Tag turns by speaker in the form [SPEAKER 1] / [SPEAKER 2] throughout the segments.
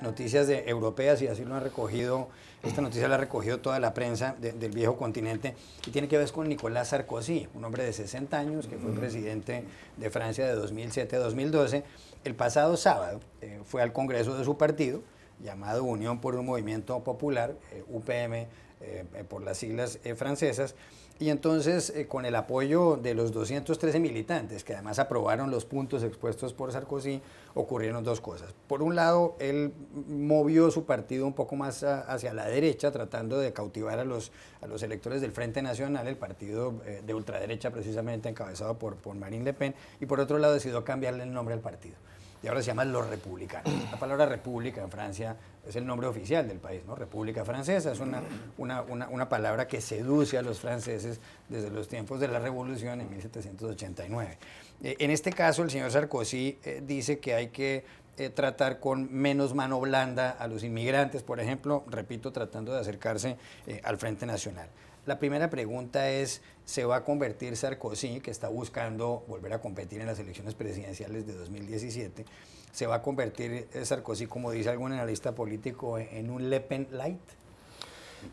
[SPEAKER 1] noticias de, europeas y así lo han recogido, esta noticia la ha recogido toda la prensa del viejo continente y tiene que ver con Nicolás Sarkozy, un hombre de 60 años que fue presidente de Francia de 2007 a 2012. El pasado sábado eh, fue al Congreso de su partido, llamado Unión por un Movimiento Popular, eh, UPM eh, por las siglas francesas, y entonces, eh, con el apoyo de los 213 militantes, que además aprobaron los puntos expuestos por Sarkozy, ocurrieron dos cosas. Por un lado, él movió su partido un poco más hacia la derecha, tratando de cautivar a los, a los electores del Frente Nacional, el partido eh, de ultraderecha precisamente encabezado por, por Marine Le Pen, y por otro lado decidió cambiarle el nombre al partido y ahora se llama los republicanos. La palabra república en Francia es el nombre oficial del país, ¿no? República Francesa es una, una, una, palabra que seduce a los franceses desde los tiempos de la Revolución en 1789. Eh, en este caso, el señor Sarkozy eh, dice que hay que eh, tratar con menos mano blanda a los inmigrantes, por ejemplo, repito, tratando de acercarse al Frente Nacional. La primera pregunta es, ¿se va a convertir Sarkozy, que está buscando volver a competir en las elecciones presidenciales de 2017, se va a convertir Sarkozy, como dice algún analista político, en un Le Pen light?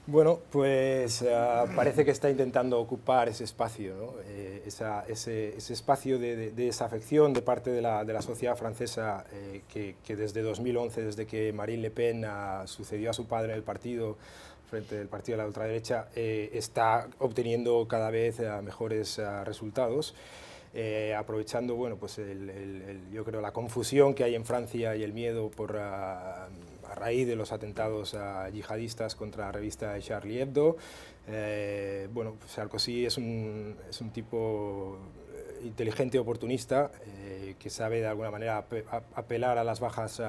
[SPEAKER 2] Bueno, pues eh, parece que está intentando ocupar ese espacio, eh, ese, espacio de, desafección de parte de la, sociedad francesa eh, que, desde 2011, desde que Marine Le Pen sucedió a su padre en el partido, frente del partido de la ultraderecha, está obteniendo cada vez mejores eh, resultados. aprovechando, bueno, pues yo creo la confusión que hay en Francia y el miedo por, a, raíz de los atentados yihadistas contra la revista Charlie Hebdo. bueno, Sarkozy es un, es un tipo inteligente, oportunista, que sabe de alguna manera apelar a las bajas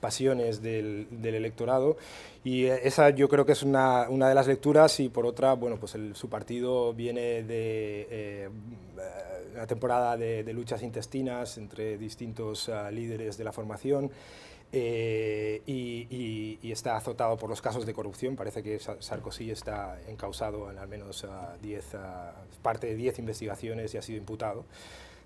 [SPEAKER 2] pasiones del, electorado y esa yo creo que es una, de las lecturas y por otra, bueno, pues su partido viene de eh, una temporada de, luchas intestinas entre distintos ah, líderes de la formación eh, y, está azotado por los casos de corrupción. Parece que Sarkozy está encausado en al menos 10, ah, parte de 10 investigaciones y ha sido imputado.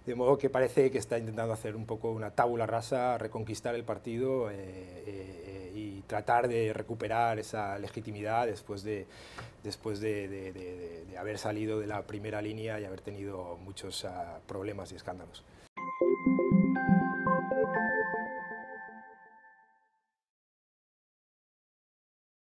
[SPEAKER 2] De modo que parece que está intentando hacer un poco una tábula rasa, reconquistar el partido eh, eh, y tratar de recuperar esa legitimidad después de, después de, haber salido de la primera línea y haber tenido muchos ah, problemas y escándalos.